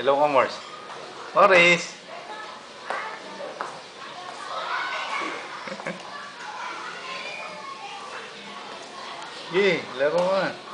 Hello ka, Morris! Sige, laro ka.